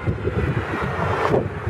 はっ。